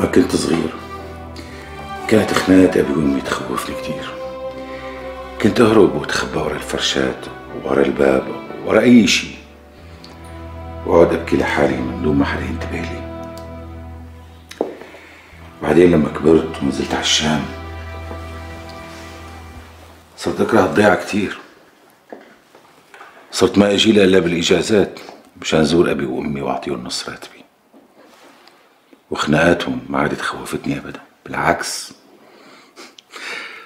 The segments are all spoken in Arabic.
لما كنت صغير. كانت خناقات أبي وأمي تخوفني كتير. كنت أهرب وأتخبى ورا الفرشات ورا الباب ورا أي شيء. وأقعد أبكي لحالي من دون ما حدا ينتبه لي. بعدين لما كبرت ونزلت على الشام صرت أكره الضيعة كتير. صرت ما أجي لها إلا بالإجازات مشان زور أبي وأمي وأعطيهم نص راتبي وخناقاتهم ما عادت خوفتني أبدا. بالعكس.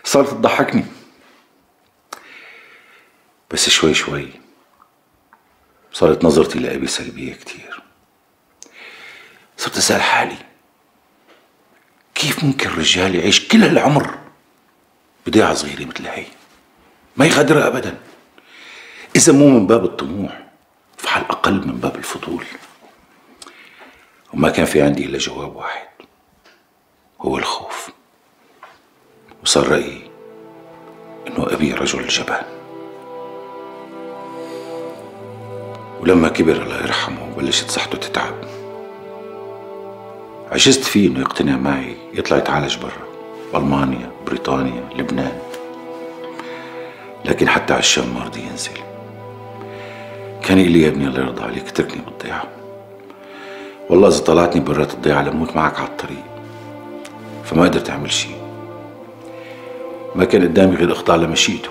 صارت تضحكني. بس شوي شوي صارت نظرتي لأبي سلبية كتير. صرت أسأل حالي كيف ممكن رجال يعيش كل هالعمر بضيعة صغيرة مثل هي؟ ما يغادرها أبدا. إذا مو من باب الطموح فعلى الأقل من باب الفضول. وما كان في عندي إلا جواب واحد هو الخوف. وصار رأيي إنه أبي رجل جبان. ولما كبر الله يرحمه وبلشت صحته تتعب. عجزت فيه إنه يقتنع معي يطلع يتعالج برا بألمانيا بريطانيا لبنان. لكن حتى الشام ما رضي ينزل. كان يقول لي يا ابني الله يرضى عليك اتركني بالضيعة والله إذا طلعتني برات الضيعة لموت معك على الطريق. فما قدرت أعمل شيء. ما كان قدامي غير إخضاع لمشيته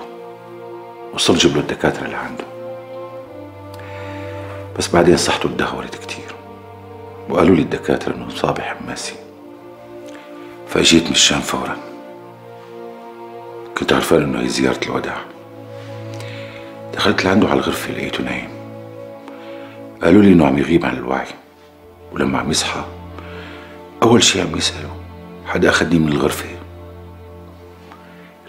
وصرت جيب له الدكاترة اللي عنده. بس بعدين صحته تدهورت كتير. وقالوا لي الدكاترة إنه صابي حماسي فأجيت من الشام فورا. كنت عرفان إنه هي زيارة الوداع. دخلت لعنده على الغرفة لقيته نايم. قالوا لي إنه عم يغيب عن الوعي. ولما عم يصحى أول شي عم يسأله حدا أخدني من الغرفة.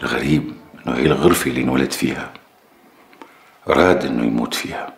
الغريب إنه هي الغرفة اللي انولد فيها راد إنه يموت فيها.